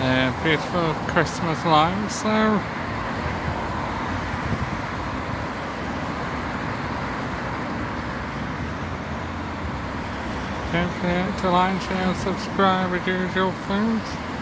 uh, beautiful Christmas lights there. Don't forget to like, share, subscribe as usual, friends.